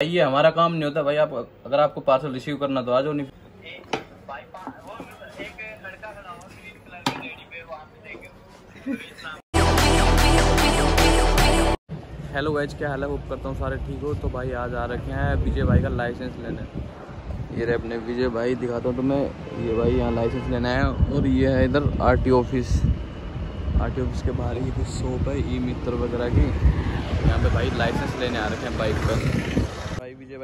ये हमारा काम नहीं होता। भाई, आप अगर आपको पार्सल रिसीव करना तो आ जाओ, नहीं। हेलो वैज क्या हाल है? होप करता हूँ सारे ठीक हो। तो भाई, आज आ रखे हैं विजय भाई का लाइसेंस लेने। ये रहे अपने विजय भाई, दिखाता हूँ तुम्हें। ये भाई यहाँ लाइसेंस लेना है। और ये है इधर आरटी ऑफ़िस आरटी ऑफ़िस के बाहर ही कुछ शॉप है, ई मित्र वगैरह की। यहाँ पे भाई लाइसेंस लेने आ रखे हैं बाइक पर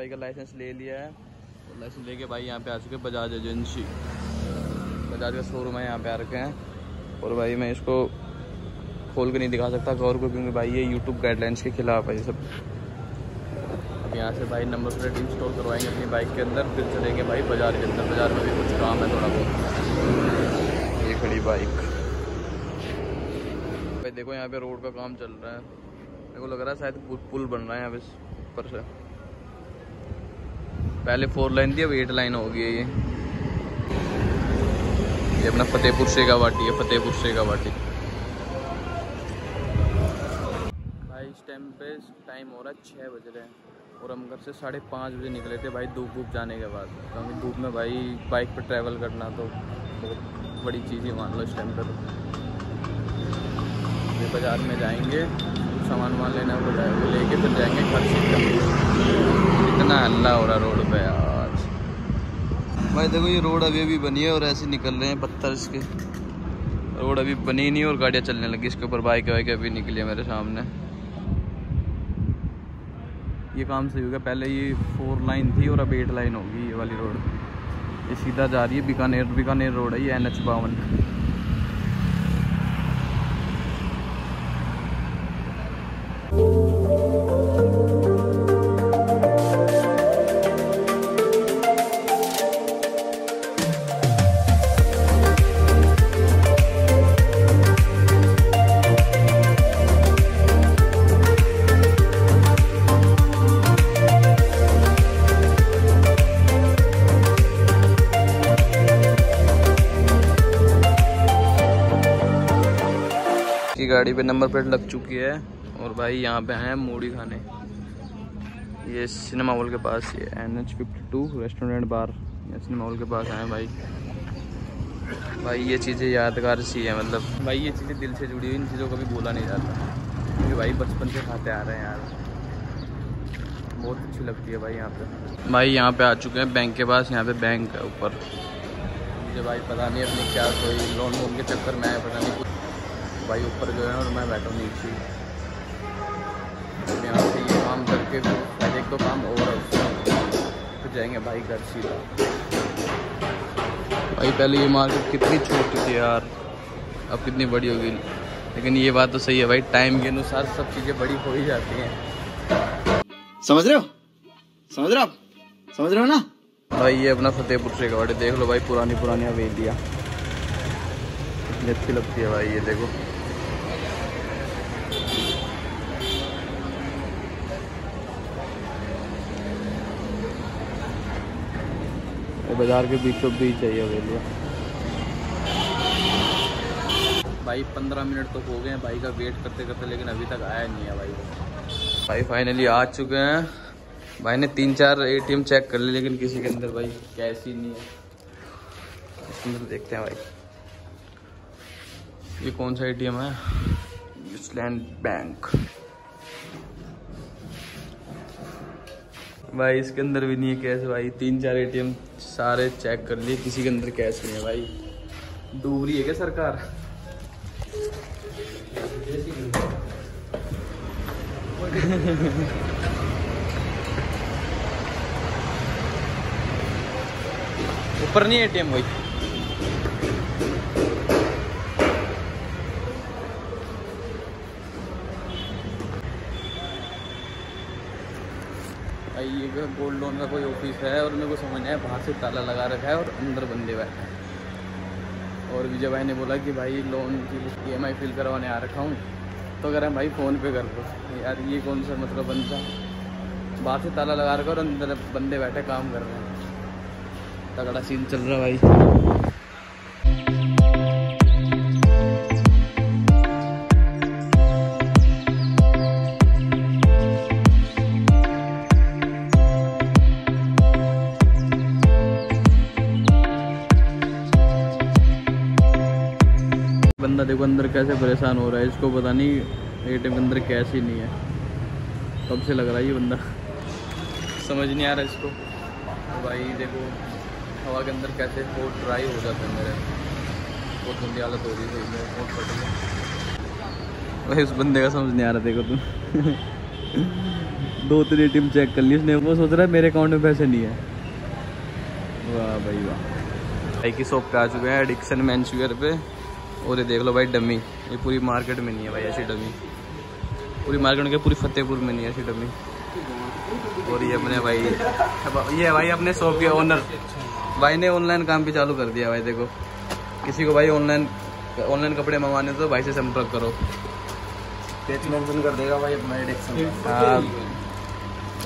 भाई का लाइसेंस ले लिया है। लाइसेंस लेके भाई यहाँ पे आ चुके बजाज एजेंसी बजाज का शोरूम है यहाँ पे आ रखे हैं। और भाई मैं इसको खोल के नहीं दिखा सकता, गौर को, क्योंकि भाई ये यूट्यूब गाइडलाइंस के खिलाफ है ये सब। यहाँ से भाई नंबर प्लेट इंस्टॉल करवाएँगे अपनी बाइक के अंदर, फिर चलेंगे भाई बाज़ार के अंदर। बाज़ार में भी कुछ काम है थोड़ा बहुत। ये खड़ी बाइक भाई देखो यहाँ पे रोड का काम चल रहा है। मेरे को लग रहा है शायद पुल बन रहा है यहाँ पे ऊपर से। पहले फोर लाइन थी अब एट लाइन हो गई है ये। ये अपना फतेहपुर शेखा वाटी है, फतेहपुर शेखा वाटी। भाई, इस टाइम पे टाइम हो रहा है छः बज रहे हैं और हम घर से साढ़े पाँच बजे निकले थे भाई धूप धूप जाने के बाद। क्योंकि धूप में भाई बाइक पर ट्रैवल करना तो बहुत बड़ी चीज़ ही मान लो इस टाइम पर ये बाज़ार में जाएँगे सामान वामान लेना वो लेके फिर जाएँगे, घर से। इतना हल्ला हो रहा रोड पे आज भाई देखो, ये रोड अभी अभी बनी है और ऐसे निकल रहे हैं पत्थर इसके। रोड अभी बनी नहीं और गाड़ियाँ चलने लगी, इसके ऊपर बाइक वाइक अभी निकली है मेरे सामने। ये काम सही हो गया, पहले ये फोर लाइन थी और अब एट लाइन होगी ये वाली रोड। ये सीधा जा रही है बीकानेर बीकानेर रोड है ये एन एच बावन। गाड़ी पे नंबर प्लेट लग चुकी है और भाई यहाँ पे हैं मूड़ी खाने। ये सिनेमा हॉल के पास, ये N H fifty two restaurant bar ये सिनेमा हॉल के पास आए भाई। भाई ये चीज़ें यादगार सी है मतलब। भाई ये चीज़ें दिल से जुड़ी हुई, इन चीज़ों को भी बोला नहीं जाता। क्योंकि भाई बचपन से खाते आ रहे हैं यार। बहुत अच्छी लगती है भाई यहाँ पे। भाई यहाँ पे आ चुके हैं बैंक के पास, यहाँ पे बैंक है ऊपर। मुझे भाई पता नहीं अपनी क्या कोई लोन वोन के चक्कर में भाई ऊपर जो है और मैं बैठा हूँ नीचे। यहाँ से ये काम करके एक दो काम और फिर जाएँगे भाई घर सीधा। भाई पहले ये मार्केट कितनी छोटी थी यार। अब कितनी बड़ी होगी। लेकिन ये बात तो सही है भाई टाइम के अनुसार सब चीज़ें बड़ी हो ही जाती हैं। समझ रहे हो? समझ रहे हो समझ रहे हो ना? भाई ये अपना फतेहपुर से गाड़ी देख लो भाई पुरानी पुरानी हवेलियाँ अच्छी लगती है भाई ये देखो। ये बाज़ार के बीचों बीच है ये हवेलियाँ भाई, पंद्रह मिनट तो हो गए हैं भाई का वेट करते करते, लेकिन अभी तक आया नहीं है भाई भाई फाइनली आ चुके हैं। भाई, ने तीन चार एटीएम चेक कर लिए, लेकिन किसी के अंदर भाई कैश ही नहीं है। इसके अंदर देखते हैं भाई। ये कौन सा एटीएम है? न्यूजीलैंड बैंक भाई, इसके अंदर भी नहीं है कैश भाई। तीन चार एटीएम सारे चेक कर लिए, किसी के अंदर कैश नहीं है भाई। डूब रही है क्या सरकार? ऊपर नहीं एटीएम भाई। भाई, ये गोल्ड लोन का कोई ऑफ़िस है और मेरे को समझ नहीं आया, बाहर से ताला लगा रखा है और अंदर बंदे बैठे हैं। और विजय भाई ने बोला कि भाई लोन की ई एम आई फिल करवाने आ रखा हूँ। तो कह रहे हैं, भाई फ़ोन पे कर दो। यार, ये कौन सा मतलब बनता बाहर से ताला लगा रखा और अंदर बंदे बैठे काम कर रहे हैं। तगड़ा सीन चल रहा है भाई। बंदा देखो अंदर कैसे परेशान हो रहा है, इसको पता नहीं ए के अंदर कैश ही नहीं है। कब से लग रहा है ये बंदा? समझ नहीं आ रहा इसको। तो भाई देखो, हवा के अंदर कैसे बहुत ड्राई हो जाते हैं मेरे। बहुत गंदी हालत हो रही है बहुत फट गया। भाई, उस बंदे का समझ नहीं आ रहा, देखो तुम। दो तीन ए चेक कर ली उसने, वो सोच रहा है मेरे अकाउंट में पैसे नहीं है। वाह भाई वाह। भाई की शॉप पे आ चुके हैं? एडिक्सन मैंसवेयर पे। और ये देख लो भाई डमी। ये पूरी मार्केट में नहीं है भाई ऐसी डमी। पूरी मार्केट के पूरी फतेहपुर में नहीं है ऐसी डमी। और ये अपने भाई ये भाई अपने शॉप के ओनर भाई ने ऑनलाइन काम भी चालू कर दिया भाई देखो। किसी को भाई ऑनलाइन ऑनलाइन कपड़े मंगवाने तो भाई से संपर्क करो। कर देगा भाई अपना हाँ।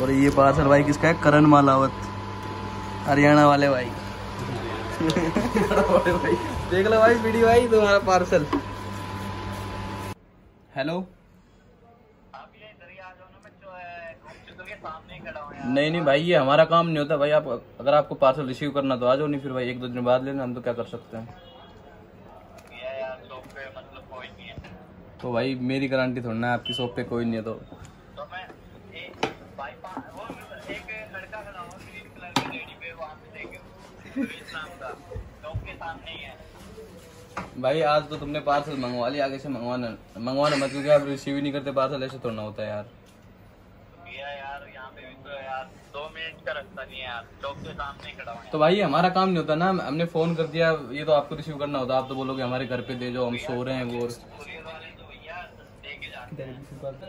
और ये पार्सल भाई किसका है? करण मालावत। हरियाणा वाले भाई। देख लो भाई वीडियो भाई तुम्हारा पार्सल हेलो नहीं नहीं भाई ये हमारा काम नहीं होता। भाई आप अगर आपको पार्सल रिसीव करना तो आ जाओ नहीं फिर भाई एक दो दिन बाद लेना हम तो क्या कर सकते हैं। तो भाई मेरी गारंटी थोड़ी ना आपकी शॉप पे कोई नहीं है तो। भाई आज तो तुमने पार्सल मंगवा लिया आगे से मंगवाना मंगवाना मत क्योंकि आप रिसीव ही नहीं करते पार्सल ऐसे थोड़ा होता है यार। तो भाई हमारा काम नहीं होता ना हमने फ़ोन कर दिया ये तो आपको रिसीव करना होता आप तो बोलोगे हमारे घर पे दे जो हम सो रहे हैं वो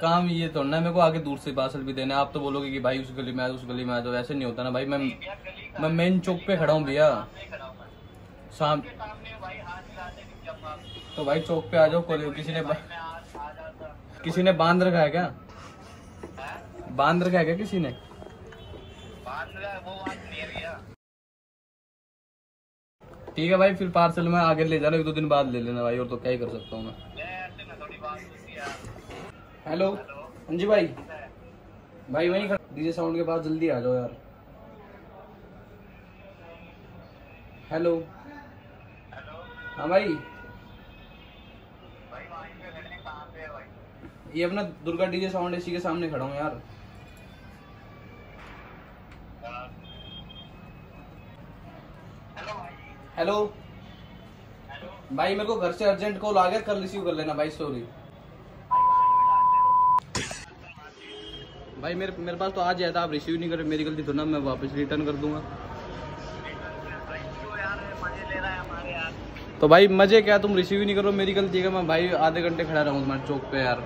काम ये तो ना मेरे को आगे दूर से पार्सल भी देना आप तो बोलोगे कि भाई उस गली में आ उस गली में आ जाओ ऐसे नहीं होता ना भाई मैं मैं मेन चौक पे खड़ा हूँ भैया। शाम तो भाई चौक पे आ जाओ, कोई किसी ने किसी ने बाँध रखा है क्या? बाँध रखा है क्या किसी ने? ठीक है भाई, फिर पार्सल में आगे ले जाना, एक दो दिन बाद ले लेना भाई, और तो क्या ही कर सकता हूँ मैं। हेलो हाँ जी भाई। भाई वहीं डीजे साउंड के पास जल्दी आ जाओ यार। हेलो हाँ भाई। ये अपना दुर्गा डीजे साउंड इसी के सामने खड़ा हूँ यार। हेलो। भाई, मेरे को घर से अर्जेंट कॉल आ गया, कल रिसीव कर लेना भाई सॉरी भाई, मेरे मेरे पास तो आया था, आप रिसीव नहीं कर मेरी गलती तो ना, मैं वापस रिटर्न कर दूँगा। तो भाई मज़े क्या? तुम रिसीव ही नहीं करो मेरी गलती है मैं भाई आधे घंटे खड़ा रहूँ तुम्हारे चौक पे यार।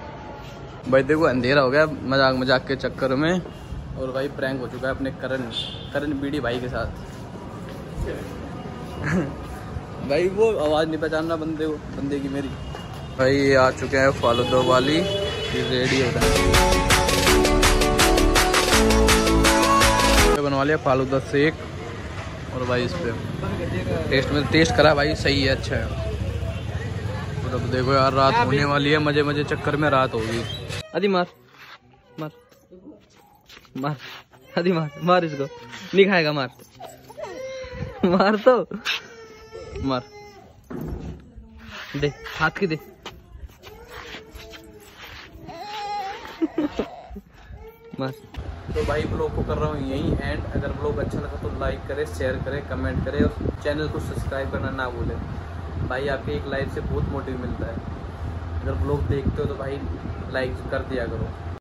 भाई देखो अंधेरा हो गया मज़ाक मज़ाक के चक्कर में। और भाई प्रैंक हो चुका है अपने करण करण बीडी भाई के साथ। भाई वो आवाज़ नहीं पहचानना बंदे को बंदे की मेरी। भाई ये आ चुके हैं फालूदो वाली। रेडी हो रहा है। बनवा लिया फालूदा शेक और भाई इस पे टेस्ट में टेस्ट करा भाई सही है अच्छा है। और अब देखो यार रात होने वाली है मज़े मज़े चक्कर में रात होगी। अदी मार मार मार अदी मार मार इसको। नहीं खाएगा मार। मार तो। मार। दे हाथ की दे। मार। तो भाई ब्लॉग को कर रहा हूँ यही एंड अगर ब्लॉग अच्छा लगा तो लाइक करें शेयर करें कमेंट करें और चैनल को सब्सक्राइब करना ना भूलें। भाई आपके एक लाइक से बहुत मोटिव मिलता है। अगर ब्लॉग देखते हो तो भाई लाइक कर दिया करो।